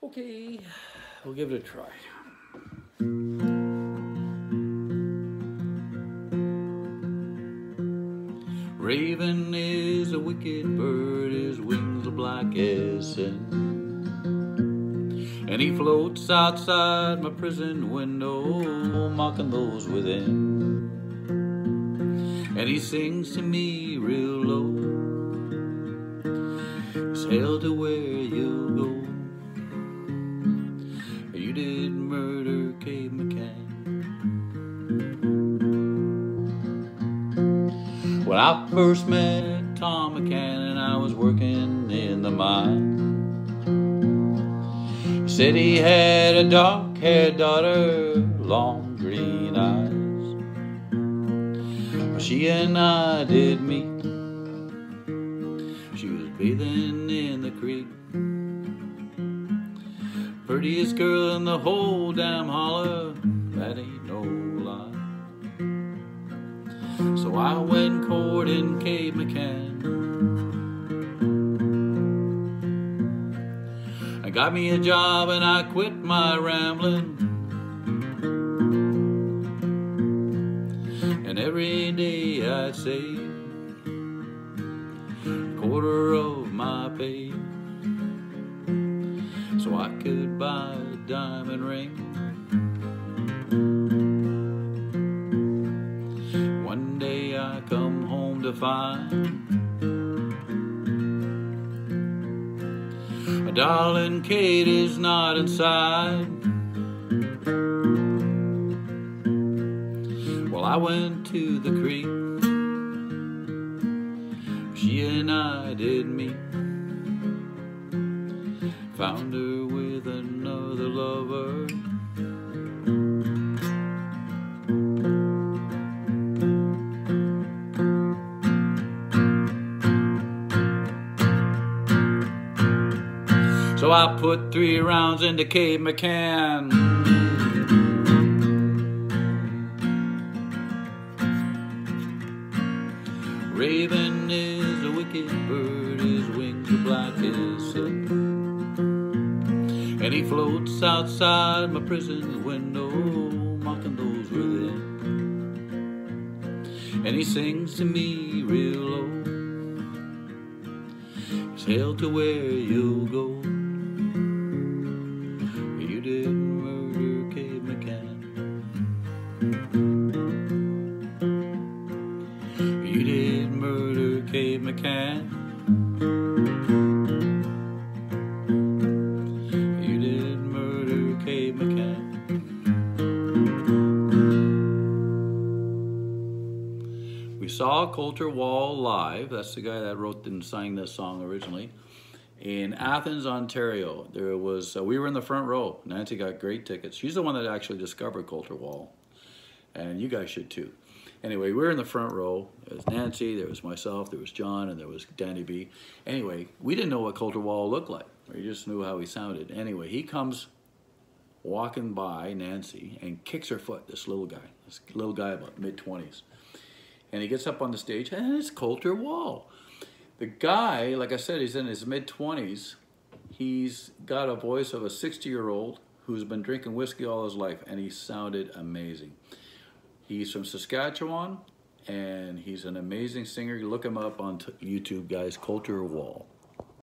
Okay, we'll give it a try. Raven is a wicked bird, his wings are black as sin. And he floats outside my prison window, mocking those within. And he sings to me real low, sail to where When I first met Tom McCannon I was working in the mine. He said he had a dark-haired daughter, long green eyes. She and I did meet. She was bathing in the creek. Prettiest girl in the whole damn holler, that ain't no lie. So I went courting Kate McCannon. I got me a job and I quit my rambling. And every day I'd save a quarter of my pay so I could buy a diamond ring. To find my darling Kate is not inside. Well, I went to the creek. She and I did meet. Found her So I put three rounds into Kate McCannon. Raven is a wicked bird, his wings are black as sin. And he floats outside my prison window, mocking those within. And he sings to me real low. Sail to where you'll go. You did murder Kate McCannon. You did murder Kate McCannon. We saw Colter Wall live. That's the guy that wrote and sang this song originally. In Athens, Ontario, there was uh, we were in the front row. Nancy got great tickets. She's the one that actually discovered Colter Wall, and you guys should too. Anyway, we were in the front row. There was Nancy, there was myself, there was John, and there was Danny B. Anyway, we didn't know what Colter Wall looked like. We just knew how he sounded. Anyway, he comes walking by Nancy and kicks her foot. This little guy, this little guy about mid twenties, and he gets up on the stage and it's Colter Wall. The guy, like I said, he's in his mid twenties. He's got a voice of a sixty-year-old who's been drinking whiskey all his life, and he sounded amazing. He's from Saskatchewan, and he's an amazing singer. Look him up on YouTube, guys. Colter Wall.